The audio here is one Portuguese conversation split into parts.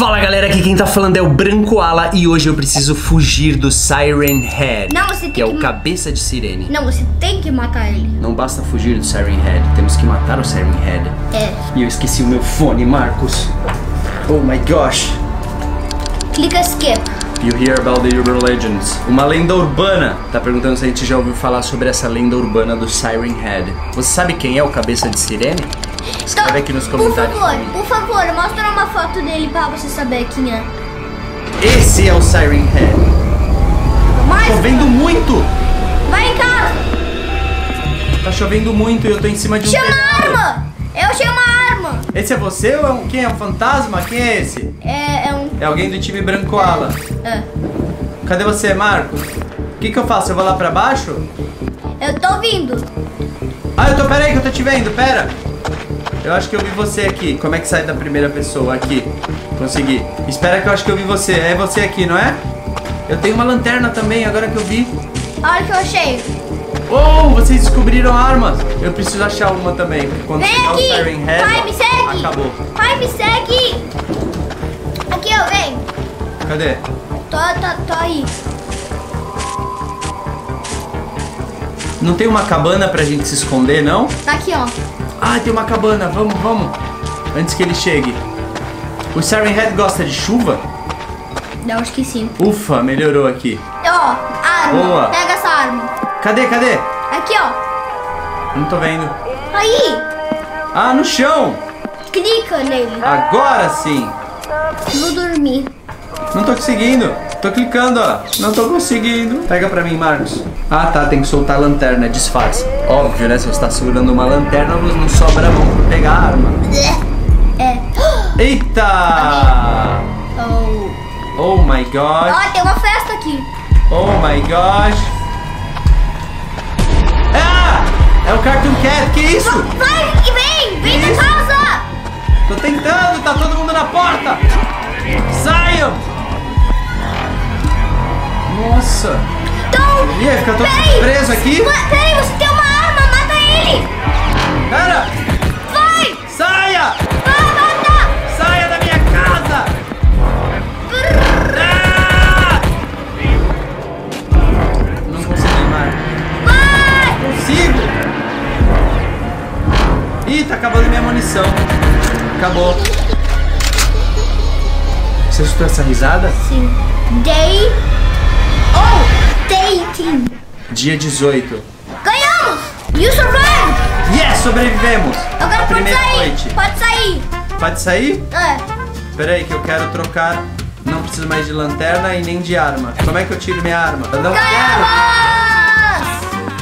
Fala galera, aqui quem tá falando é o Branco Ala e hoje eu preciso fugir do Siren Head. Não, você tem que é que o cabeça de sirene. Não, você tem que matar ele. Não basta fugir do Siren Head, temos que matar o Siren Head. É. E eu esqueci o meu fone, Marcos. Oh my gosh. Clica skip. You hear about the urban legends. Uma lenda urbana. Tá perguntando se a gente já ouviu falar sobre essa lenda urbana do Siren Head. Você sabe quem é o cabeça de sirene? Escreve aqui nos comentários. Por favor, por favor, mostra uma foto dele pra você saber quem é. Esse é o Siren Head. Mas Chovendo muito! vai em casa. Tá chovendo muito e eu tô em cima de um Chama a arma. Eu chamo a arma. Esse é você ou é um, quem é um fantasma? Quem é esse? É, é um. É alguém do time Branco Ala. É. Cadê você, Marcos? O que, que eu faço? Eu vou lá pra baixo? Eu tô vindo. Ah, eu tô. Pera aí que eu tô te vendo, pera. Eu acho que eu vi você aqui. Como é que sai da primeira pessoa? Aqui. Consegui. Espera que eu acho que eu vi você. É você aqui, não é? Eu tenho uma lanterna também, agora que eu vi. Olha que eu achei. Oh, vocês descobriram armas. Eu preciso achar uma também. porque Quando Vem aqui. Pai, me segue. acabou. Pai, me segue. Aqui, ó, vem. Cadê? Tô, tô, tô aí. Não tem uma cabana pra gente se esconder, não? Tá aqui, ó. Ah, tem uma cabana. Vamos, vamos. Antes que ele chegue. O Siren Head gosta de chuva? Eu acho que sim. Ufa, melhorou aqui. Ó, arma. Boa. Pega essa arma. Cadê, cadê? Aqui, ó. Não tô vendo. Aí. Ah, no chão. Clica nele. Agora sim. Vou dormir. Não tô conseguindo. Tô clicando, ó. Não tô conseguindo. Pega pra mim, Marcos. Ah, tá. Tem que soltar a lanterna. Disfarce. Óbvio, né? Se você tá segurando uma lanterna, não sobra a mão pra pegar a arma. É. Eita! Oh. Oh my gosh. Ó, tem uma festa aqui. Oh my gosh. Ah! É o Cartoon Cat. Que isso? Vai e vem. Vem na casa. Tô tentando. Tá todo mundo na porta. Saiam! Nossa. Então. Vai ficar todo Peraí. preso aqui? Peraí, você tem uma arma. Mata ele. Pera! Vai. Saia! Vai, mata. Saia da minha casa! Ah! Não consegui mais. Vai. Consigo! Ih, tá acabando minha munição. Acabou. Você escutou essa risada? Sim. Day. Oh, day team. Dia 18. Ganhamos. You survived. Yes, sobrevivemos! Agora a pode sair. noite. Pode sair. Pode sair? É. Pera aí que eu quero trocar. Não preciso mais de lanterna e nem de arma. Como é que eu tiro minha arma? Eu não quero!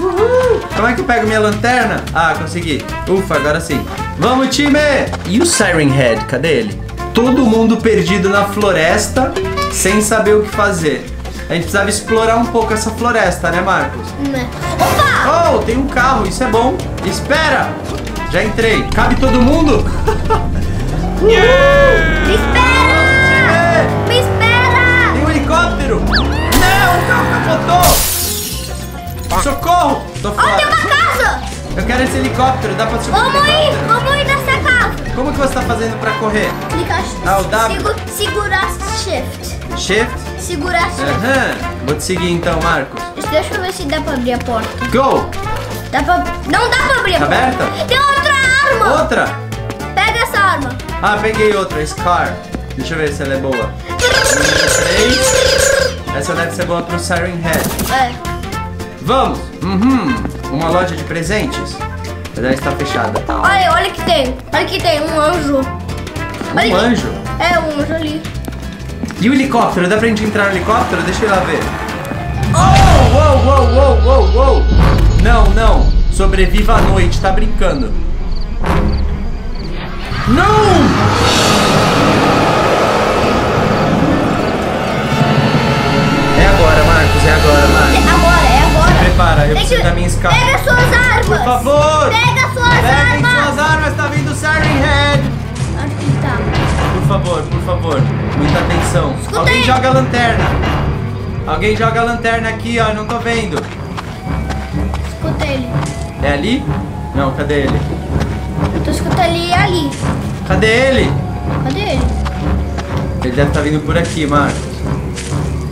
Ganhamos. Uhul! Como é que eu pego minha lanterna? Ah, consegui. Ufa, agora sim. Vamos, time! E o Siren Head, cadê ele? Todo mundo perdido na floresta, sem saber o que fazer. A gente precisava explorar um pouco essa floresta, né, Marcos? Né. Opa. Oh, tem um carro, isso é bom. Espera! Já entrei. Cabe todo mundo? Me espera. É, Me espera. tem um helicóptero! Não, o carro capotou! Socorro! Tô Ó, fora. tem uma casa. Eu quero esse helicóptero, dá pra subir Vamos ir. Como que você tá fazendo pra correr? Clica. Ah, o W. Segu- segura shift. Shift? Segura shift. Aham. Vou te seguir então, Marcos. Deixa eu ver se dá pra abrir a porta. Go! Dá pra... Não dá pra abrir a Tá porta. aberta? Tem outra arma. Outra! Pega essa arma. Ah, peguei outra, Scar. Deixa eu ver se ela é boa. Essa deve ser boa pro Siren Head. É. Vamos! Uhum. Uma loja de presentes? Mas ela está fechada. Olha, olha que tem. Olha que tem um anjo. Olha Um aqui. anjo? É, um anjo ali. E o helicóptero? Dá pra gente entrar no helicóptero? Deixa eu ir lá ver. Oh! Uou, uou, uou, uou, uou! Não, não. Sobreviva à noite, tá brincando. Não! Prepara, eu preciso da minha escada. Pega suas armas. Por favor! Pega suas Peguem armas. suas armas, tá vindo o Siren Head! Onde que ele tá? Por favor, por favor, muita atenção. Escuta Alguém aí. joga a lanterna. Alguém joga a lanterna aqui, ó, não tô vendo. Escuta ele. É ali? Não, cadê ele? Eu tô escutando ele ali. Cadê ele? Cadê ele? Ele deve estar vindo por aqui, Marcos.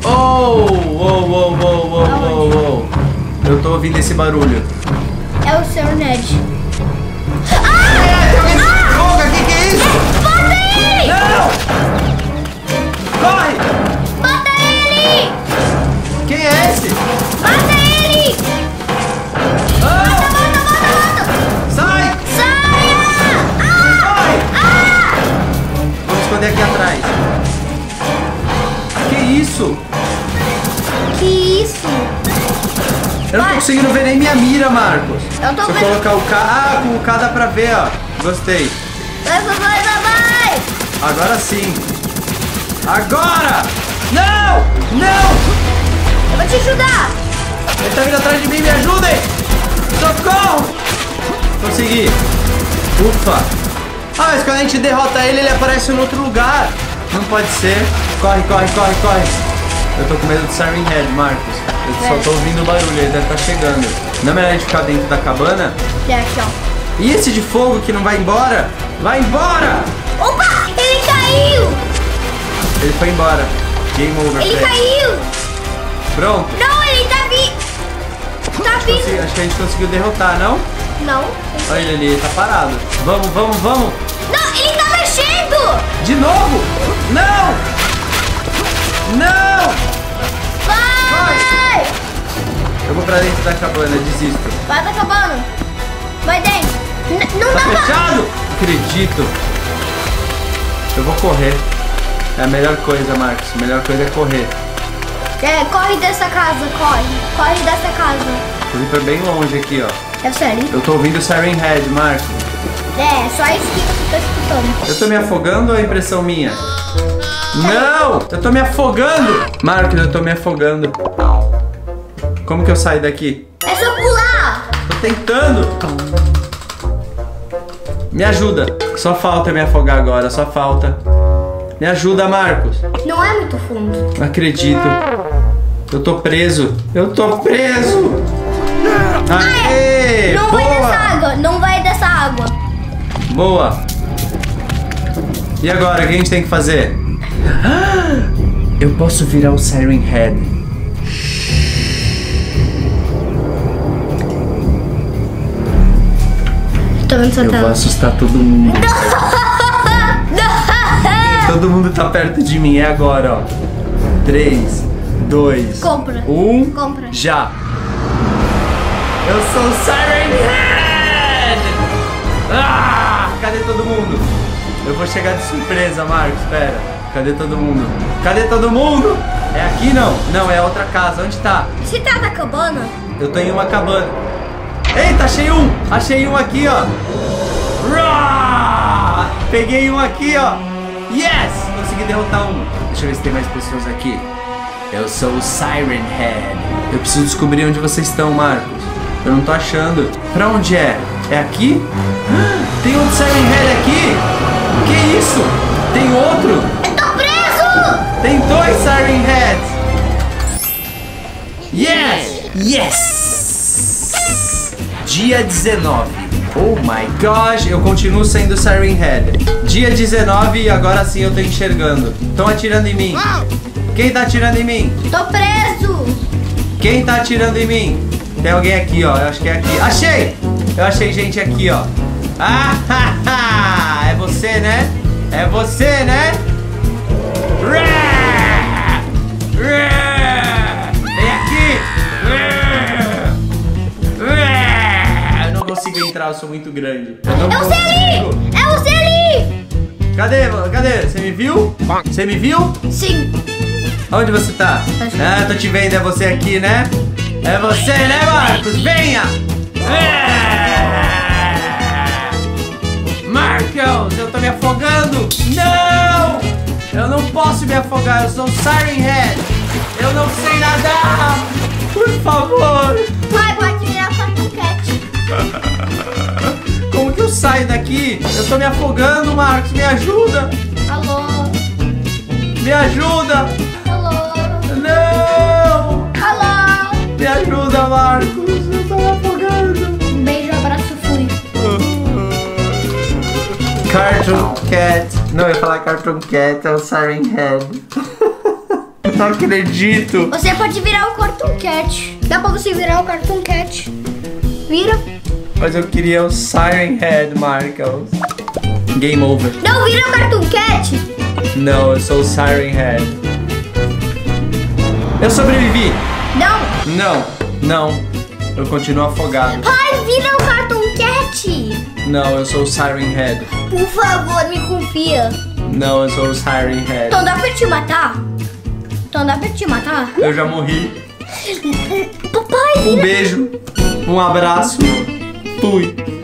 Oh! Oh, oh, oh, oh, oh, oh. Eu tô ouvindo esse barulho. É o Sr. Ned. É, tem alguém de fogo aqui, que é isso? Bota ele! Não! Corre! Bota ele! Quem é esse? Bata ele! Ah! Bota, bota, bota! Sai! Saia! Corre! Ah! Vou esconder aqui atrás. Que isso? Que isso? Eu não tô conseguindo ver nem minha mira, Marcos. Eu tô Se eu vendo. colocar o K. Ah, com o K dá pra ver, ó. Gostei. Vai, vai, vai, vai, vai! Agora sim. Agora! Não! Não! Eu vou te ajudar! Ele tá vindo atrás de mim, me ajudem! Socorro! Consegui. Ufa. Ah, mas quando a gente derrota ele, ele aparece em outro lugar. Não pode ser. Corre, corre, corre, corre. Eu tô com medo do Siren Head, Marcos. Eu só É. tô ouvindo o barulho, ele deve estar chegando. Não é melhor a gente ficar dentro da cabana? É aqui, ó. E esse de fogo que não vai embora? Vai embora! Opa! Ele caiu! Ele foi embora. Game over. Ele Fred. caiu! Pronto. Não, ele tá vindo! Tá vindo! Acho que a gente conseguiu derrotar, não? Não. Olha ele ali, ele tá parado. Vamos, vamos, vamos. Não, ele tá mexendo! De novo! Não! Não! Vou pra dentro da cabana, desisto. Vai, tá acabando. Vai dentro. N- não Tá dá pra... fechado? Acredito. Eu vou correr. É a melhor coisa, Marcos. A melhor coisa é correr. É, corre dessa casa, corre. Corre dessa casa. Vim pra bem longe aqui, ó. É sério? Eu tô ouvindo o Siren Head, Marcos. É, só isso que eu tô escutando. Eu tô me afogando ou é impressão minha? Não! Eu tô me afogando! Marcos, eu tô me afogando. Como que eu saio daqui? É só pular. Tô tentando! Me ajuda! Só falta me afogar agora, só falta. Me ajuda, Marcos. Não é muito fundo. Não acredito. Eu tô preso. Eu tô preso! Aê! Não vai dessa Boa! água, não vai dessa água. Boa! E agora, o que a gente tem que fazer? Eu posso virar o Siren Head. Tô vendo sua Eu vou tela. assustar todo mundo. Todo mundo tá perto de mim, é agora, ó. 3, 2, Compra. 1. Compra. Já! Eu sou o Siren Head! Ah! Cadê todo mundo? Eu vou chegar de surpresa, Marcos. Espera. Cadê todo mundo? Cadê todo mundo? É aqui não? Não, é outra casa. Onde tá? Se tá na cabana, Eu tô em uma cabana. Eita, achei um! Achei um aqui, ó. Rá! Peguei um aqui, ó. Yes! Consegui derrotar um. Deixa eu ver se tem mais pessoas aqui. Eu sou o Siren Head. Eu preciso descobrir onde vocês estão, Marcos. Eu não tô achando. Pra onde é? É aqui? Ah, Tem outro Siren Head aqui? Que isso? Tem outro? eu tô preso! Tem dois Siren Heads! Yes! Yes! Dia 19. Oh my gosh, eu continuo sendo Siren Head. Dia 19 e agora sim eu tô enxergando. Estão atirando em mim. Quem tá atirando em mim? Tô preso! Quem tá atirando em mim? Tem alguém aqui, ó. Eu acho que é aqui. Achei! Eu achei gente aqui, ó. Ah, ha, ha. é você, né? É você, né? Eu sou muito grande. Eu não É ali! consigo. É você ali! Cadê? Cadê? Você me viu? Você me viu? Sim. Onde você tá? Que- Ah, tô te vendo, é você aqui, né? É você, né, Marcos? Venha! É! Marcos, eu tô me afogando! Não! Eu não posso me afogar, eu sou um Siren Head! Eu não sei nadar! Por favor! Vai, Como que eu saio daqui? Eu tô me afogando, Marcos, me ajuda! Alô? Me ajuda! Alô? Não! Alô? Me ajuda, Marcos! Eu tô me afogando! Um beijo, abraço, fui. Car Cartoon Cat. Não, eu ia falar Cartoon Cat, é o Siren Head. Não acredito. Você pode virar o Cartoon Cat. Dá pra você virar o Cartoon Cat. Vira. Mas eu queria o Siren Head, Marcos. Game over. Não, vira o Cartoon Cat. Não, eu sou o Siren Head. Eu sobrevivi. Não. Não, não. Eu continuo afogado. Pai, vira o Cartoon Cat. Não, eu sou o Siren Head. Por favor, me confia. Não, eu sou o Siren Head. Então dá pra te matar? Então dá pra te matar? Eu já morri. Papai, Um beijo, um abraço. Fui.